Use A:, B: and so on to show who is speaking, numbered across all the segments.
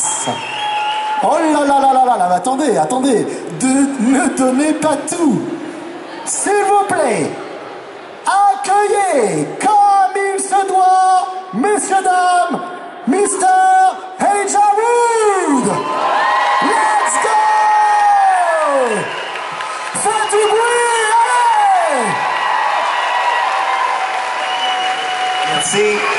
A: Oh là là là là là là, attendez, attendez, de, ne donnez pas tout. S'il vous plaît, accueillez comme il se doit, messieurs, dames, Mr. Hajarud. Let's go Faites du bruit, allez
B: Merci.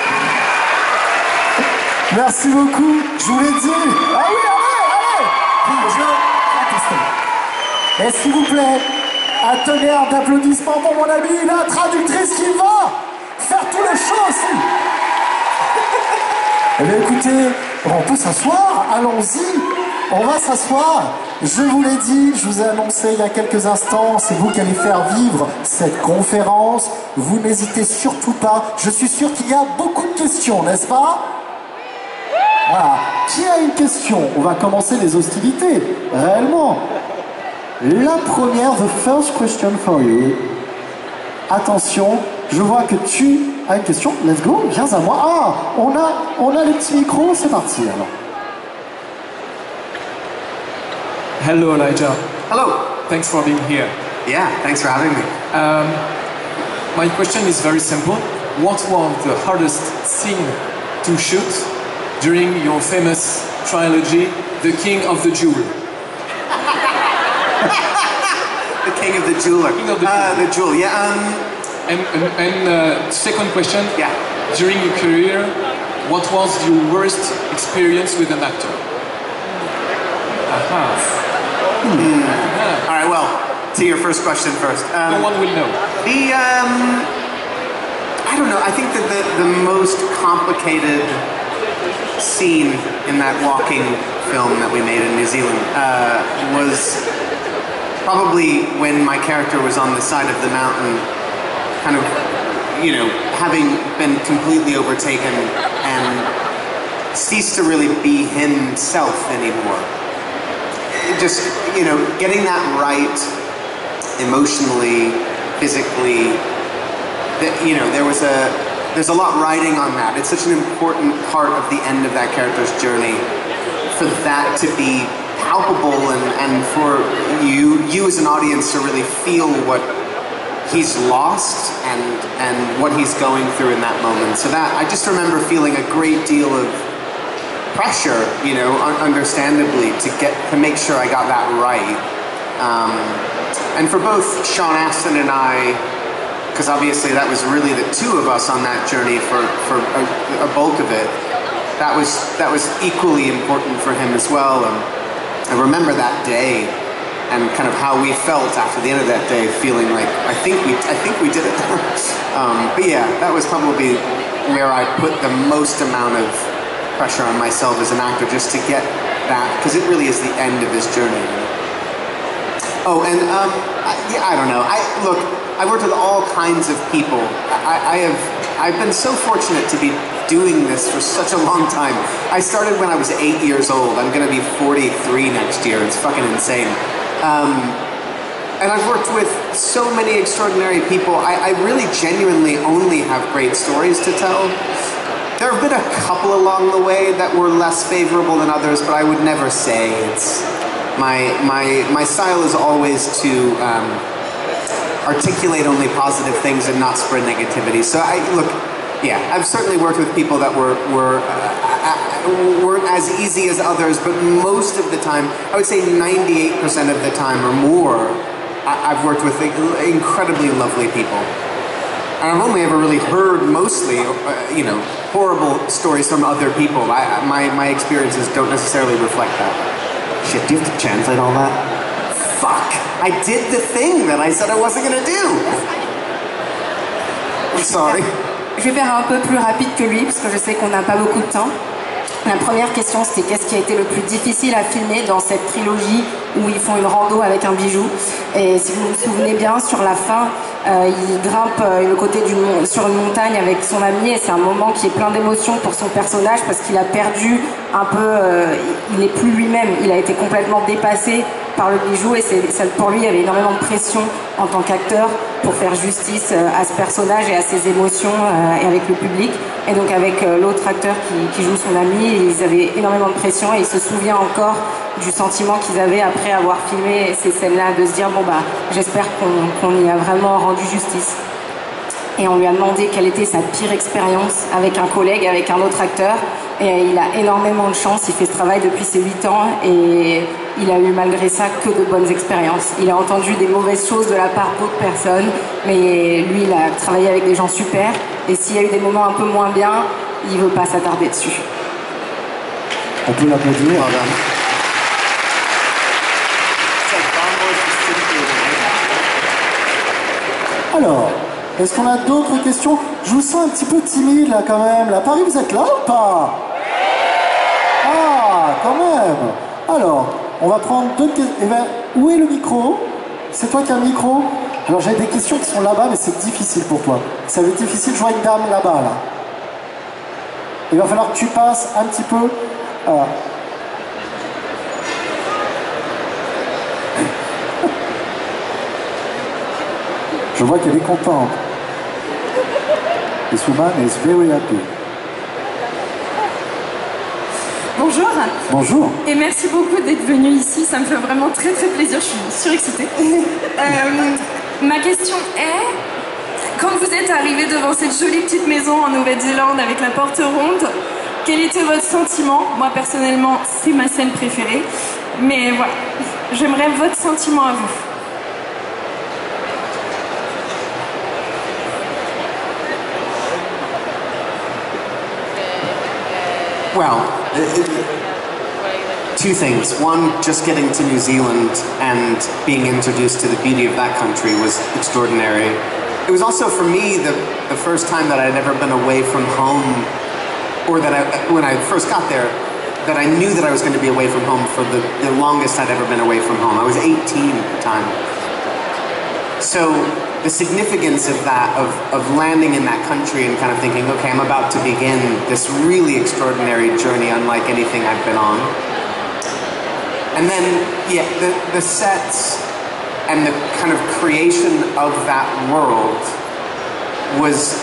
A: Merci beaucoup, je vous l'ai dit. Ah oui, allez, allez Bonjour. Et s'il vous plaît, un tonnerre d'applaudissements pour mon ami, la traductrice qui va faire tout le show aussi. Eh bien écoutez, on peut s'asseoir, allons-y, on va s'asseoir. Je vous l'ai dit, je vous ai annoncé il y a quelques instants, c'est vous qui allez faire vivre cette conférence. Vous n'hésitez surtout pas, je suis sûr qu'il y a beaucoup de questions, n'est-ce pas? Voilà. Qui a une question On va commencer les hostilités, réellement. La première, the first question for you. Attention, je vois que tu as une question. Let's go, viens à moi. Ah, on a, on a les petits micros, c'est parti alors.
C: Hello, Elijah.
B: Hello.
C: Thanks for being here.
B: Yeah, thanks for having me.
C: My question is very simple. What was the hardest scene to shoot? During your famous trilogy, The King of the Jewel?
B: The king of the jeweler.
C: King of the
B: uh,
C: Jewel.
B: the jewel. Yeah. Um.
C: And, and, and uh, second question.
B: Yeah.
C: During your career, what was your worst experience with an actor? Aha.
B: All right. Well, to your first question first. Um,
C: No one will know.
B: The um, I don't know. I think that the, the most complicated scene in that walking film that we made in New Zealand uh, was probably when my character was on the side of the mountain, kind of, you know, having been completely overtaken and ceased to really be himself anymore. Just, you know, getting that right emotionally, physically, that you know there was a there's a lot riding on that. It's such an important part of the end of that character's journey for that to be palpable and, and for you you as an audience to really feel what he's lost and and what he's going through in that moment. So that I just remember feeling a great deal of pressure, you know, un- understandably, to get to make sure I got that right. Um, and for both Sean Astin and I, because obviously that was really the two of us on that journey for, for a, a bulk of it. That was that was equally important for him as well. And I remember that day and kind of how we felt after the end of that day, feeling like I think we I think we did it. um, but yeah, that was probably where I put the most amount of pressure on myself as an actor, just to get that because it really is the end of his journey. Oh, and um, I, yeah, I don't know. I look. I worked with all kinds of people. I, I have. I've been so fortunate to be doing this for such a long time. I started when I was eight years old. I'm going to be 43 next year. It's fucking insane. Um, and I've worked with so many extraordinary people. I, I really genuinely only have great stories to tell. There have been a couple along the way that were less favorable than others, but I would never say it's my my my style is always to um, articulate only positive things and not spread negativity. So I look, yeah, I've certainly worked with people that were were uh, uh, weren't as easy as others, but most of the time, I would say 98% of the time or more, I, I've worked with incredibly lovely people. And I've only ever really heard mostly, uh, you know, horrible stories from other people. I, my, my experiences don't necessarily reflect that. Shit, do you have to translate all that? Fuck! I did the thing that I said I wasn't gonna do! I'm sorry.
D: Je vais faire un peu plus rapide que lui, parce que je sais qu'on n'a pas beaucoup de temps. La première question, c'était qu'est-ce qui a été le plus difficile à filmer dans cette trilogie où ils font une rando avec un bijou? Et si vous vous souvenez bien, sur la fin, euh, il grimpe euh, le côté du sur une montagne avec son ami et c'est un moment qui est plein d'émotions pour son personnage parce qu'il a perdu un peu, euh, il n'est plus lui-même, il a été complètement dépassé par le bijou et c'est, pour lui il y avait énormément de pression en tant qu'acteur pour faire justice à ce personnage et à ses émotions et avec le public. Et donc avec l'autre acteur qui, joue son ami, ils avaient énormément de pression et il se souvient encore du sentiment qu'ils avaient après avoir filmé ces scènes-là, de se dire bon bah j'espère qu'on y a vraiment rendu justice et on lui a demandé quelle était sa pire expérience avec un collègue, avec un autre acteur. Et il a énormément de chance, il fait ce travail depuis ses 8 ans et il a eu malgré ça que de bonnes expériences. Il a entendu des mauvaises choses de la part d'autres personnes, mais lui il a travaillé avec des gens super et s'il y a eu des moments un peu moins bien, il veut pas s'attarder dessus.
A: On peut l'applaudir. Alors, est-ce qu'on a d'autres questions? Je vous sens un petit peu timide là quand même. Là, Paris, vous êtes là ou pas? Ah, quand même. Alors, on va prendre d'autres questions. Eh ben, où est le micro? C'est toi qui as le micro? Alors j'ai des questions qui sont là-bas, mais c'est difficile pour toi. Ça va être difficile. Je vois une dame là-bas là. Il va falloir que tu passes un petit peu. Euh, Je vois qu'elle est contente. Et Souman is very happy.
E: Bonjour.
A: Bonjour.
E: Et merci beaucoup d'être venu ici. Ça me fait vraiment très très plaisir. Je suis surexcitée. euh, ma question est, quand vous êtes arrivé devant cette jolie petite maison en Nouvelle-Zélande avec la porte ronde, quel était votre sentiment? Moi personnellement, c'est ma scène préférée. Mais voilà, j'aimerais votre sentiment à vous.
B: Well, uh, uh, two things. One, just getting to New Zealand and being introduced to the beauty of that country was extraordinary. It was also for me the, the first time that I'd ever been away from home, or that I, when I first got there, that I knew that I was going to be away from home for the, the longest I'd ever been away from home. I was 18 at the time. So the significance of that, of, of landing in that country and kind of thinking, okay, I'm about to begin this really extraordinary journey unlike anything I've been on. And then, yeah, the, the sets and the kind of creation of that world was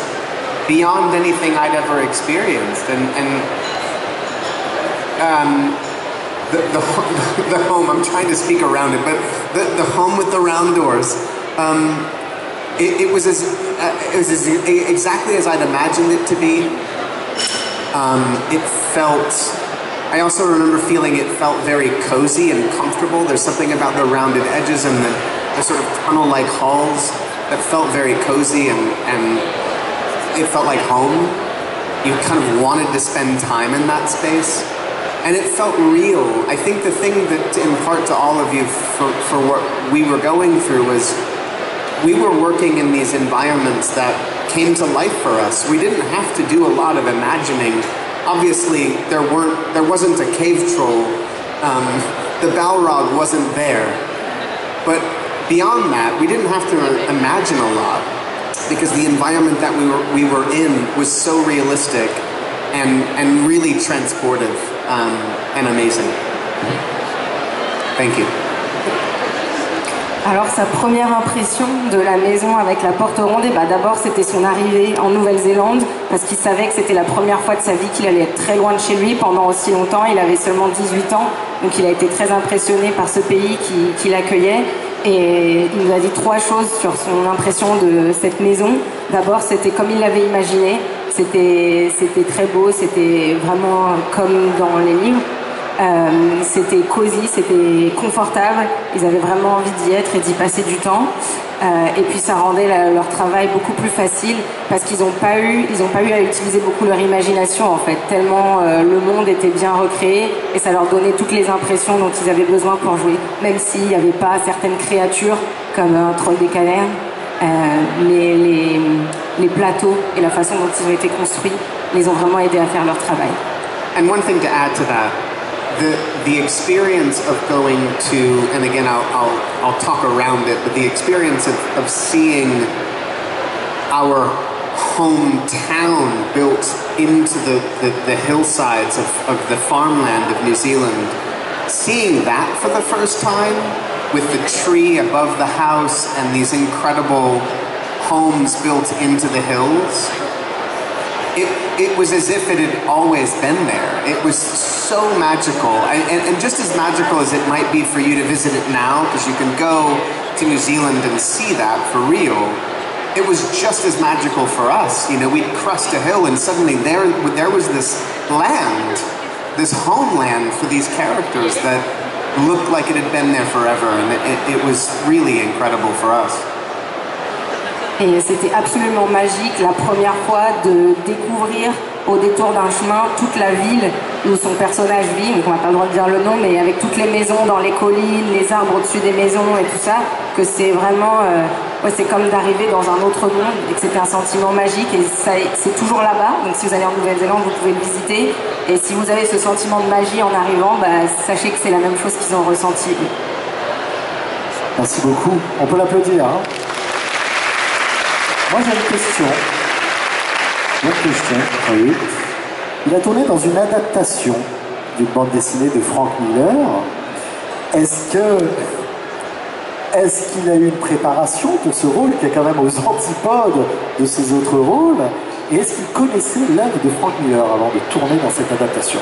B: beyond anything I'd ever experienced. And, and um, the, the, the home, I'm trying to speak around it, but the, the home with the round doors, um, it, it, was as uh, it was as, exactly as I'd imagined it to be. Um, it felt. I also remember feeling it felt very cozy and comfortable. There's something about the rounded edges and the, the sort of tunnel-like halls that felt very cozy and, and it felt like home. You kind of wanted to spend time in that space. And it felt real. I think the thing that to impart to all of you for, for what we were going through was we were working in these environments that came to life for us. We didn't have to do a lot of imagining. Obviously, there weren't, there wasn't a cave troll. Um, the Balrog wasn't there. But beyond that, we didn't have to imagine a lot because the environment that we were, we were in was so realistic and, and really transportive um, and amazing. Thank you.
D: Alors sa première impression de la maison avec la porte ronde, bah, d'abord c'était son arrivée en Nouvelle-Zélande parce qu'il savait que c'était la première fois de sa vie qu'il allait être très loin de chez lui pendant aussi longtemps. Il avait seulement 18 ans, donc il a été très impressionné par ce pays qui, qui l'accueillait. Et il nous a dit trois choses sur son impression de cette maison. D'abord, c'était comme il l'avait imaginé. C'était très beau, c'était vraiment comme dans les livres. Euh, c'était cosy, c'était confortable. Ils avaient vraiment envie d'y être et d'y passer du temps. Euh, et puis ça rendait leur travail beaucoup plus facile parce qu'ils n'ont pas eu, ils ont pas eu à utiliser beaucoup leur imagination en fait. Tellement euh, le monde était bien recréé et ça leur donnait toutes les impressions dont ils avaient besoin pour jouer. Même s'il n'y avait pas certaines créatures comme un troll des cavernes, mais les, plateaux et la façon dont ils ont été construits les ont vraiment aidés à faire leur travail.
B: And one thing to add to that the the experience of going to, and again, I'll I'll, I'll talk around it, but the experience of, of seeing our hometown built into the, the, the hillsides of, of the farmland of New Zealand, seeing that for the first time with the tree above the house and these incredible homes built into the hills, it, it was as if it had always been there. It was so magical, and, and, just as magical as it might be for you to visit it now, because you can go to New Zealand and see that for real. It was just as magical for us. You know, we'd crest a hill, and suddenly there, there was this land, this homeland for these characters that looked like it had been there forever, and it, it, it was really incredible for us.
D: Et c'était absolument magique la première fois de découvrir au détour d'un chemin toute la ville où son personnage vit, donc on n'a pas le droit de dire le nom, mais avec toutes les maisons dans les collines, les arbres au-dessus des maisons et tout ça, que c'est vraiment, euh, ouais, c'est comme d'arriver dans un autre monde et que c'était un sentiment magique et c'est toujours là-bas. Donc si vous allez en Nouvelle-Zélande, vous pouvez le visiter. Et si vous avez ce sentiment de magie en arrivant, bah, sachez que c'est la même chose qu'ils ont ressenti.
A: Merci beaucoup. On peut l'applaudir. hein. Moi j'ai une question. Une question. Il a tourné dans une adaptation d'une bande dessinée de Frank Miller. Est-ce est-ce qu'il a eu une préparation pour ce rôle qui est quand même aux antipodes de ses autres rôles? Et est-ce qu'il connaissait l'œuvre de Frank Miller avant de tourner dans cette adaptation?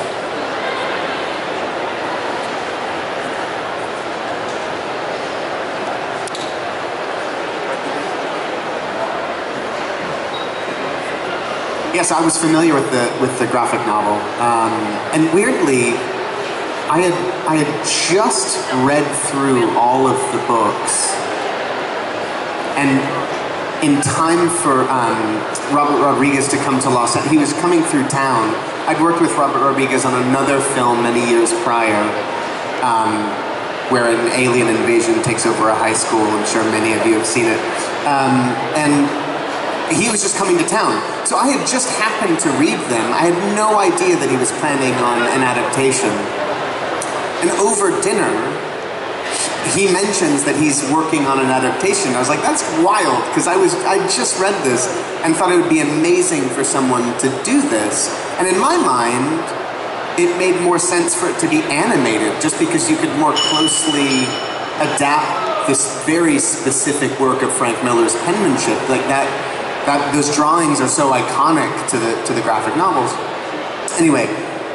B: Yes, I was familiar with the with the graphic novel, um, and weirdly, I had I had just read through all of the books, and in time for um, Robert Rodriguez to come to Los Angeles, he was coming through town. I'd worked with Robert Rodriguez on another film many years prior, um, where an alien invasion takes over a high school. I'm sure many of you have seen it, um, and he was just coming to town. So I had just happened to read them. I had no idea that he was planning on an adaptation. And over dinner, he mentions that he's working on an adaptation. I was like, that's wild, because I was I just read this and thought it would be amazing for someone to do this. And in my mind, it made more sense for it to be animated, just because you could more closely adapt this very specific work of Frank Miller's penmanship, like that. That those drawings are so iconic to the to the graphic novels. Anyway,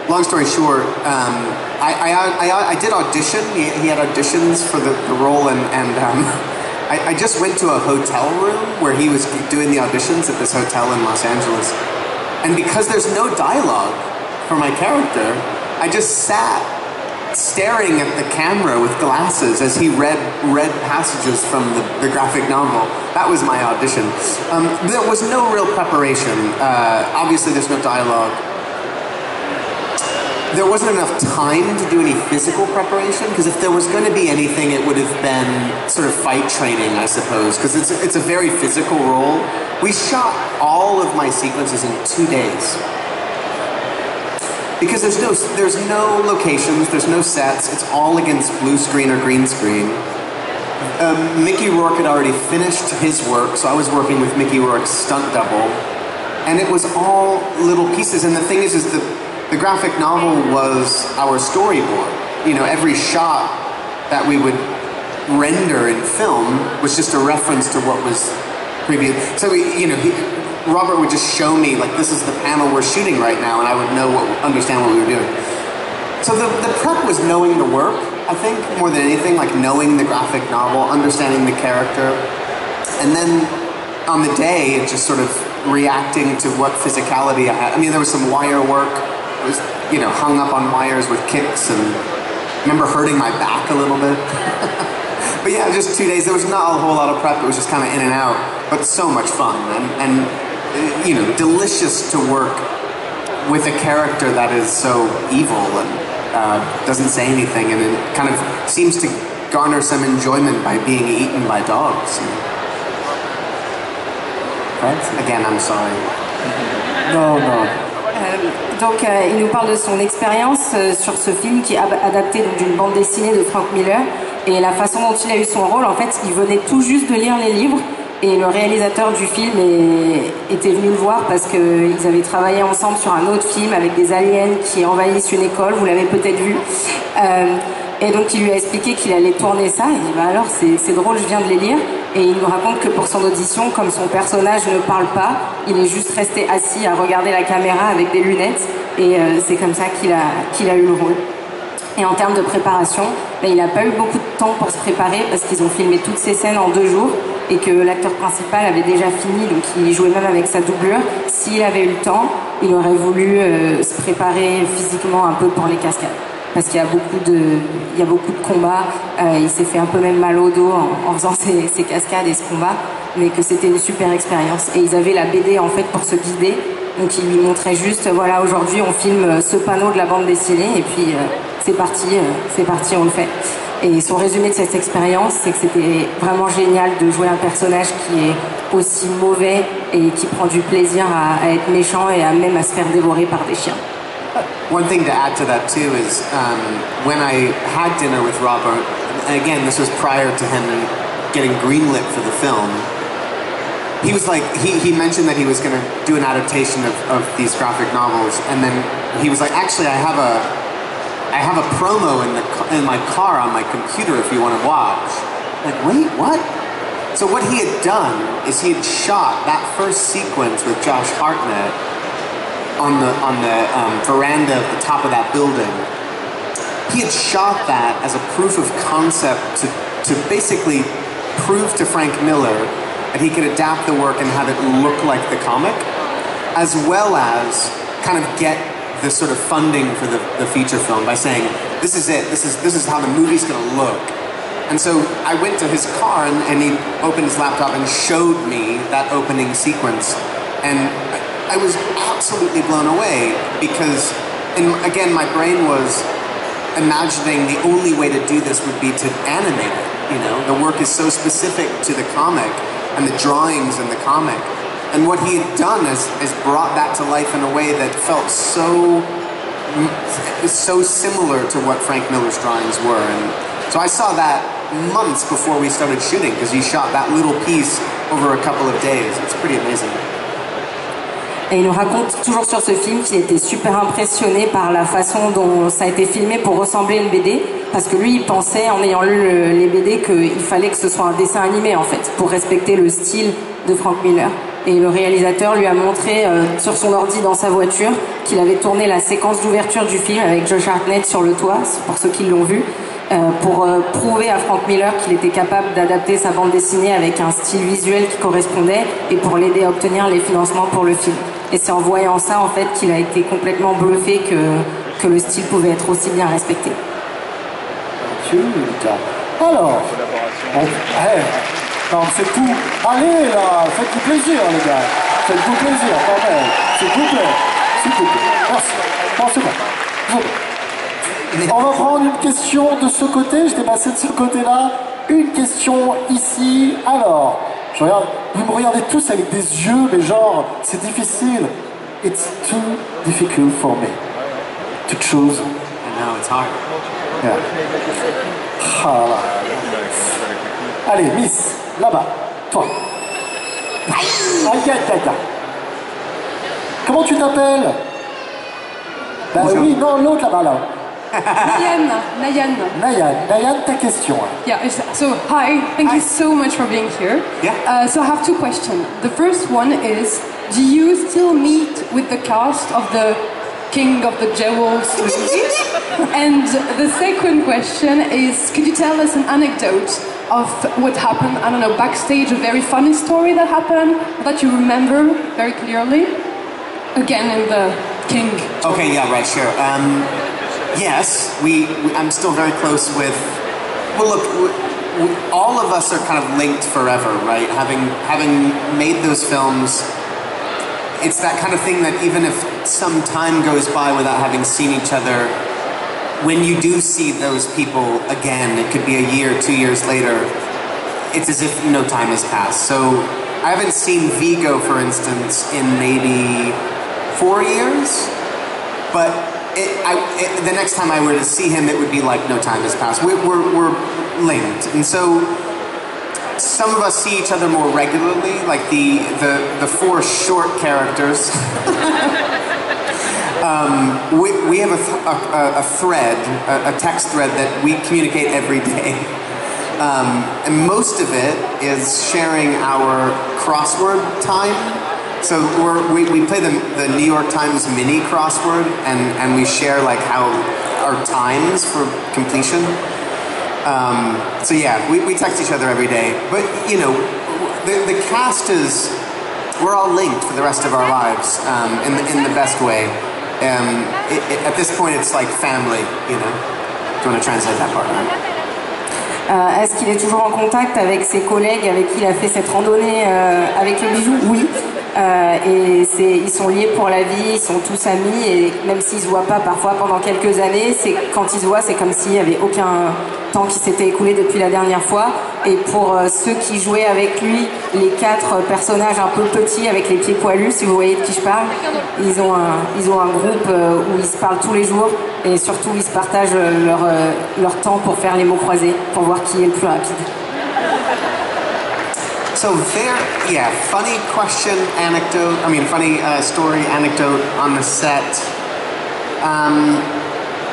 B: long story short, um, I, I, I, I did audition. He, he had auditions for the, the role, and, and um, I, I just went to a hotel room where he was doing the auditions at this hotel in Los Angeles. And because there's no dialogue for my character, I just sat staring at the camera with glasses as he read read passages from the, the graphic novel. That was my audition. Um, there was no real preparation. Uh, obviously, there's no dialogue. There wasn't enough time to do any physical preparation because if there was going to be anything, it would have been sort of fight training, I suppose, because it's it's a very physical role. We shot all of my sequences in two days because there's no there's no locations, there's no sets. It's all against blue screen or green screen. Um, Mickey Rourke had already finished his work, so I was working with Mickey Rourke's stunt double, and it was all little pieces. And the thing is, is the the graphic novel was our storyboard. You know, every shot that we would render in film was just a reference to what was previous. So we, you know, he, Robert would just show me like this is the panel we're shooting right now, and I would know what, understand what we were doing. So the, the prep was knowing the work, I think, more than anything, like knowing the graphic novel, understanding the character, and then on the day, it just sort of reacting to what physicality I had. I mean, there was some wire work. I was, you know, hung up on wires with kicks, and I remember hurting my back a little bit. but yeah, just two days. There was not a whole lot of prep. It was just kind of in and out, but so much fun and, and you know, delicious to work with a character that is so evil and uh, doesn't say anything, and it kind of seems to garner some enjoyment by being eaten by dogs. Again, I'm sorry.
A: Non, non.
D: Euh, donc, euh, il nous parle de son expérience euh, sur ce film qui est adapté donc, d'une bande dessinée de Frank Miller et la façon dont il a eu son rôle. En fait, il venait tout juste de lire les livres et le réalisateur du film était venu le voir parce qu'ils avaient travaillé ensemble sur un autre film avec des aliens qui envahissent une école. Vous l'avez peut-être vu. Euh, et donc, il lui a expliqué qu'il allait tourner ça. Il dit bah alors, c'est drôle, je viens de les lire. Et il nous raconte que pour son audition, comme son personnage ne parle pas, il est juste resté assis à regarder la caméra avec des lunettes. Et euh, c'est comme ça qu'il a, qu'il a eu le rôle. Et en termes de préparation, ben, il n'a pas eu beaucoup de temps pour se préparer parce qu'ils ont filmé toutes ces scènes en deux jours et que l'acteur principal avait déjà fini, donc il jouait même avec sa doublure. S'il avait eu le temps, il aurait voulu euh, se préparer physiquement un peu pour les cascades. Parce qu'il y a beaucoup de, il y a beaucoup de combats. Euh, il s'est fait un peu même mal au dos en, faisant ces, ces cascades et ce combat, mais que c'était une super expérience. Et ils avaient la BD en fait pour se guider. Donc ils lui montraient juste, voilà, aujourd'hui on filme ce panneau de la bande dessinée et puis euh, c'est parti, euh, c'est parti, on le fait. Et son résumé de cette expérience, c'est que c'était vraiment génial de jouer un personnage qui est aussi mauvais et qui prend du plaisir à, être méchant et à même à se faire dévorer par des chiens.
B: One thing to add to that too is um, when I had dinner with Robert, and again, this was prior to him getting greenlit for the film. He was like, he, he mentioned that he was going to do an adaptation of, of these graphic novels, and then he was like, actually, I have a, I have a promo in the in my car on my computer if you want to watch. Like, wait, what? So what he had done is he had shot that first sequence with Josh Hartnett on the on the um, veranda of the top of that building. He had shot that as a proof of concept to, to basically prove to Frank Miller that he could adapt the work and have it look like the comic, as well as kind of get the sort of funding for the, the feature film by saying, this is it, this is, this is how the movie's gonna look. And so I went to his car and, and he opened his laptop and showed me that opening sequence. And I was absolutely blown away because, and again, my brain was imagining the only way to do this would be to animate it. You know, the work is so specific to the comic and the drawings in the comic. And what he had done is, is brought that to life in a way that felt so so similar to what Frank Miller's drawings were. And so I saw that months before we started shooting because he shot that little piece over a couple of days. It's pretty amazing.
D: Et il nous raconte toujours sur ce film qu'il était super impressionné par la façon dont ça a été filmé pour ressembler à une BD. Parce que lui, il pensait, en ayant lu le- les BD, qu'il fallait que ce soit un dessin animé, en fait, pour respecter le style de Frank Miller. Et le réalisateur lui a montré euh, sur son ordi dans sa voiture qu'il avait tourné la séquence d'ouverture du film avec Josh Hartnett sur le toit, pour ceux qui l'ont vu, euh, pour euh, prouver à Frank Miller qu'il était capable d'adapter sa bande dessinée avec un style visuel qui correspondait et pour l'aider à obtenir les financements pour le film. Et c'est en voyant ça en fait qu'il a été complètement bluffé que, que le style pouvait être aussi bien respecté.
A: Alors, eh, non, c'est tout. Allez là, faites-vous plaisir les gars. Faites-vous plaisir quand même. S'il vous plaît. S'il vous plaît. Merci. C'est bon. On va prendre une question de ce côté. Je t'ai passé de ce côté-là. Une question ici. Alors, je regarde. Vous me regardez tous avec des yeux, mais genre, c'est difficile. It's too difficult for me to choose.
B: I know, it's hard.
A: Yeah. Ah là. Allez, Miss, là-bas, toi. Aïe, aïe, aïe, aïe. Comment tu t'appelles Bah oui, non, l'autre là-bas, là.
F: Nayan, Nayan.
A: Nayan, Nayan, ta question.
F: Yeah, so hi, thank you so much for being here.
B: Yeah.
F: Uh, so I have two questions. The first one is Do you still meet with the cast of the King of the Jewels movies? and the second question is Could you tell us an anecdote of what happened, I don't know, backstage, a very funny story that happened that you remember very clearly? Again, in the King.
B: Okay, yeah, right, sure. Um, yes, we, we. I'm still very close with. Well, look, w w all of us are kind of linked forever, right? Having having made those films, it's that kind of thing that even if some time goes by without having seen each other, when you do see those people again, it could be a year, two years later, it's as if no time has passed. So I haven't seen Viggo, for instance, in maybe four years, but it, I, it, the next time I were to see him, it would be like no time has passed. We're, we're, we're linked, and so some of us see each other more regularly, like the the, the four short characters. um, we, we have a, th- a, a- thread, a, a text thread that we communicate every day. Um, and most of it is sharing our crossword time. So we, we play the, the New York Times mini crossword and, and we share like how our times for completion. Um, so yeah, we, we text each other every day. But you know, the, the cast is, we're all linked for the rest of our lives um, in, the, in the best way. Um, it, it, at this point, it's like family, you know? Do you want to translate that part? Right?
D: Euh, Est-ce qu'il est toujours en contact avec ses collègues avec qui il a fait cette randonnée euh, avec le bijou Oui. Euh, et ils sont liés pour la vie, ils sont tous amis et même s'ils se voient pas parfois pendant quelques années, c'est quand ils se voient, c'est comme s'il n'y avait aucun temps qui s'était écoulé depuis la dernière fois. Et pour euh, ceux qui jouaient avec lui, les quatre personnages un peu petits avec les pieds poilus, si vous voyez de qui je parle, ils ont un, ils ont un groupe euh, où ils se parlent tous les jours et surtout ils se partagent leur, leur temps pour faire les mots croisés, pour voir qui est le plus rapide.
B: So there, yeah, funny question, anecdote. I mean, funny uh, story, anecdote on the set. Um,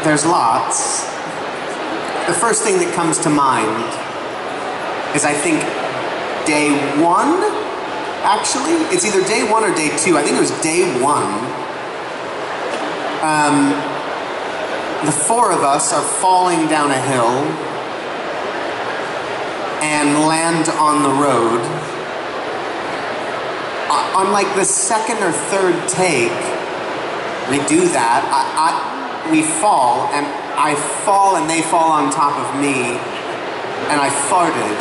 B: there's lots. The first thing that comes to mind is I think day one. Actually, it's either day one or day two. I think it was day one. Um, the four of us are falling down a hill and land on the road. Uh, on like the second or third take, we do that. I, I, we fall, and I fall, and they fall on top of me, and I farted.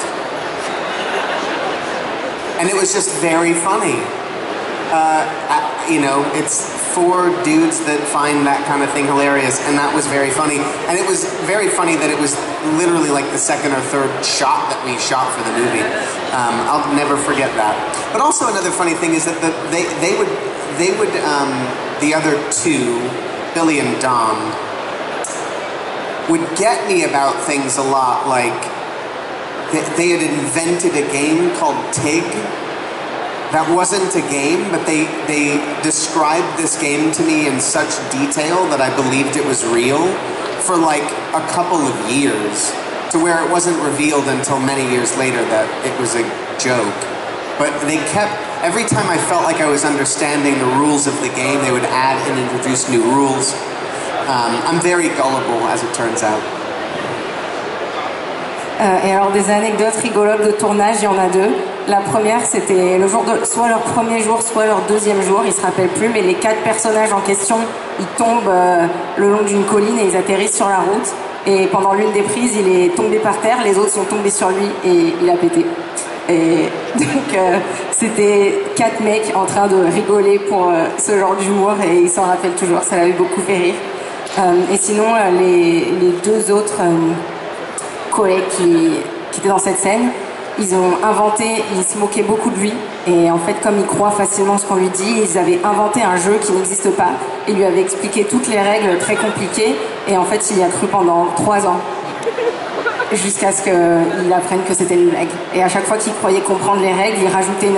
B: And it was just very funny. Uh, I, you know, it's four dudes that find that kind of thing hilarious, and that was very funny. And it was very funny that it was literally like the second or third shot that we shot for the movie. Um, I'll never forget that. But also another funny thing is that the, they they would they would um, the other two, Billy and Dom, would get me about things a lot. Like they, they had invented a game called Tig that wasn't a game, but they, they described this game to me in such detail that I believed it was real for like a couple of years, to where it wasn't revealed until many years later that it was a joke. But they kept, every time I felt like I was understanding the rules of the game, they would add and introduce new rules. Um, I'm very gullible, as it turns out.
D: Euh, et alors des anecdotes rigolotes de tournage, il y en a deux. La première, c'était le jour de soit leur premier jour, soit leur deuxième jour, ils se rappellent plus, mais les quatre personnages en question, ils tombent euh, le long d'une colline et ils atterrissent sur la route. Et pendant l'une des prises, il est tombé par terre, les autres sont tombés sur lui et il a pété. Et donc euh, c'était quatre mecs en train de rigoler pour ce genre d'humour et ils s'en rappellent toujours, ça l'avait beaucoup fait rire. et sinon, les, les deux autres collègues qui, qui étaient dans cette scène, ils ont inventé, ils se moquaient beaucoup de lui. Et en fait, comme ils croient facilement ce qu'on lui dit, ils avaient inventé un jeu qui n'existe pas. Ils lui avaient expliqué toutes les règles très compliquées. Et en fait, il y a cru pendant trois ans. Jusqu'à ce qu'il apprenne que c'était une blague. Et à chaque fois qu'il croyait comprendre les règles, il rajoutait une